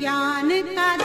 ज्ञान का